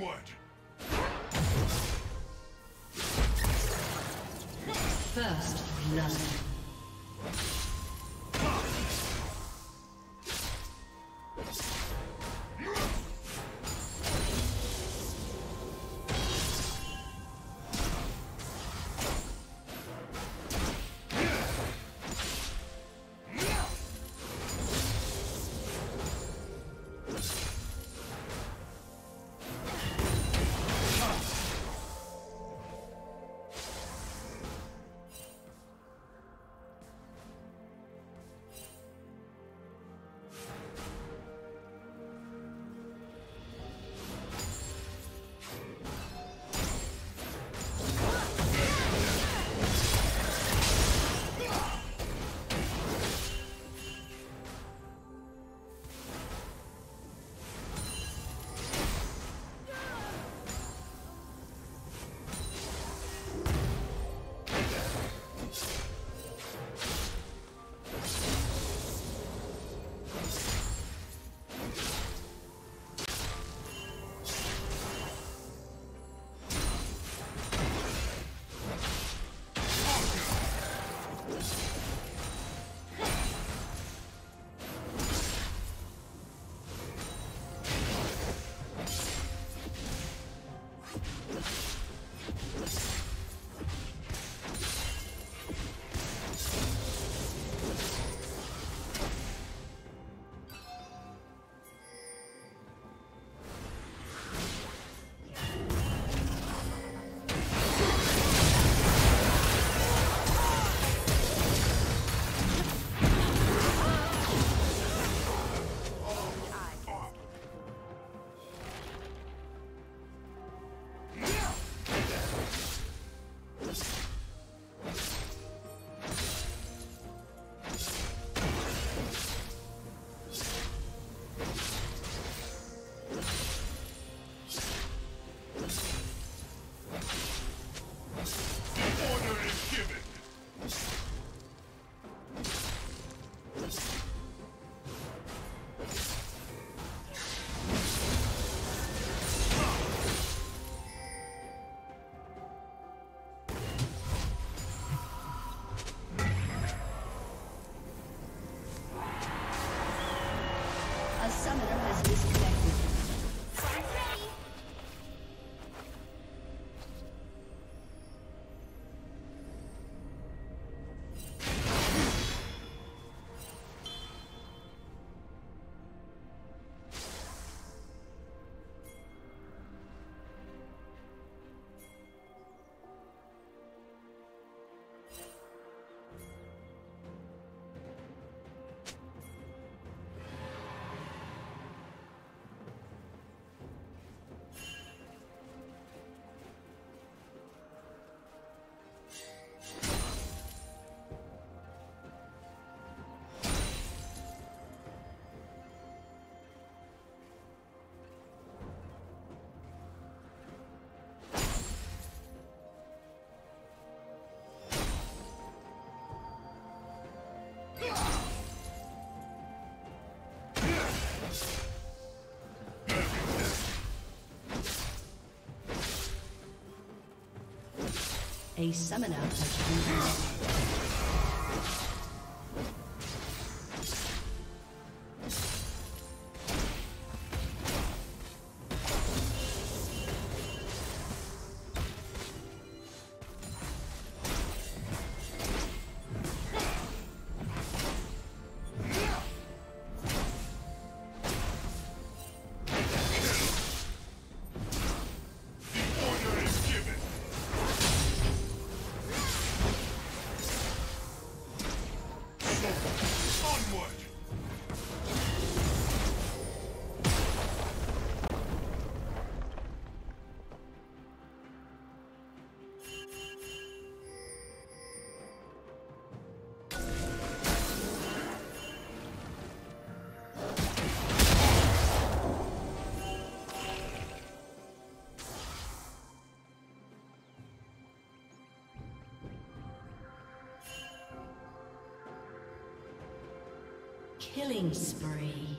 Onward! First blood. A summoner has been Killing spree.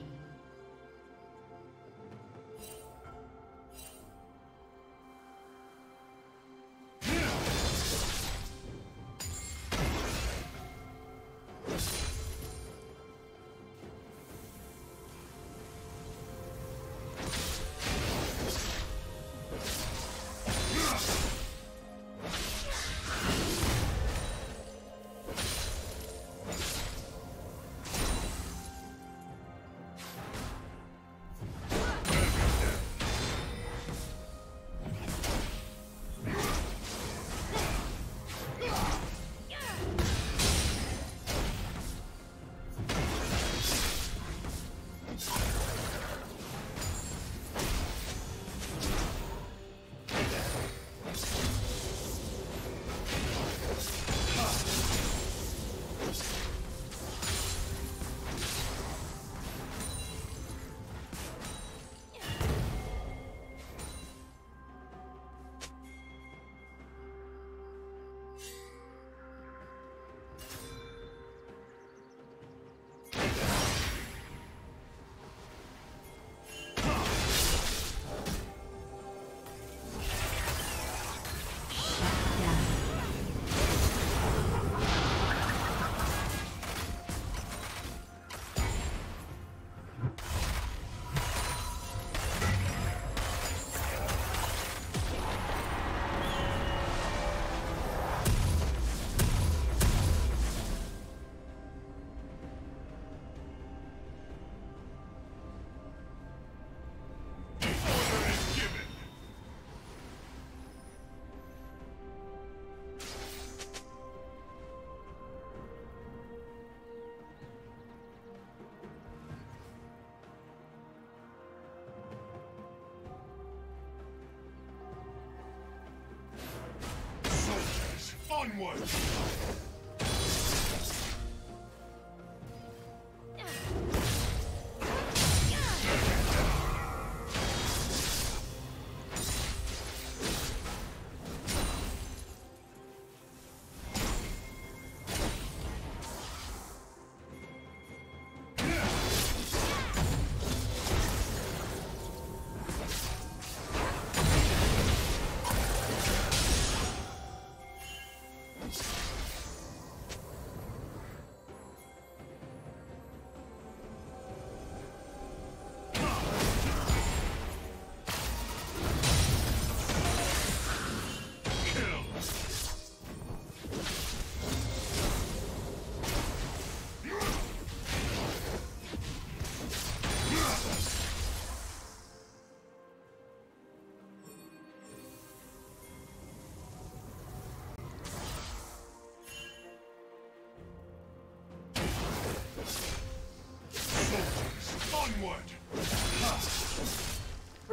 Onward!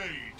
Made.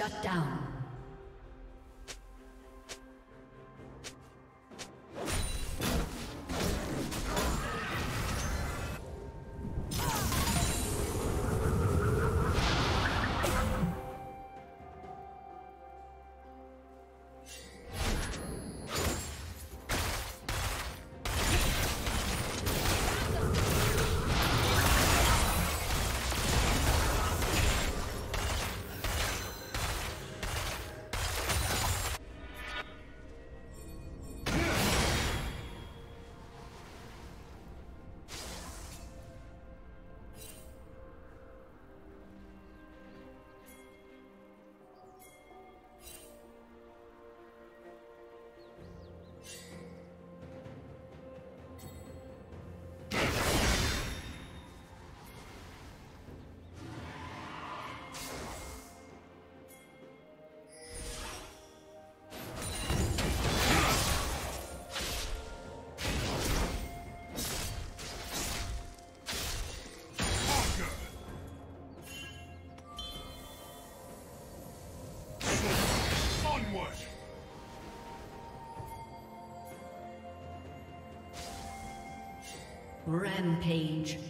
Shut down. Rampage.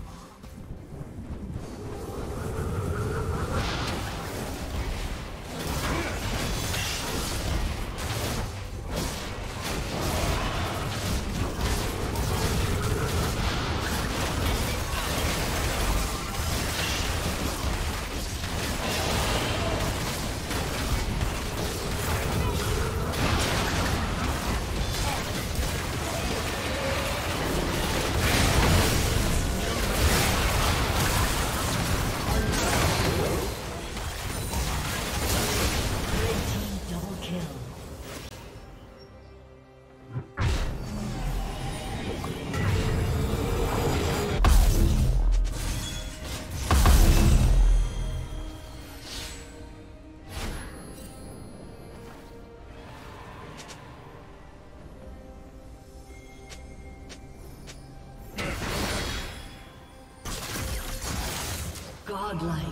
Given.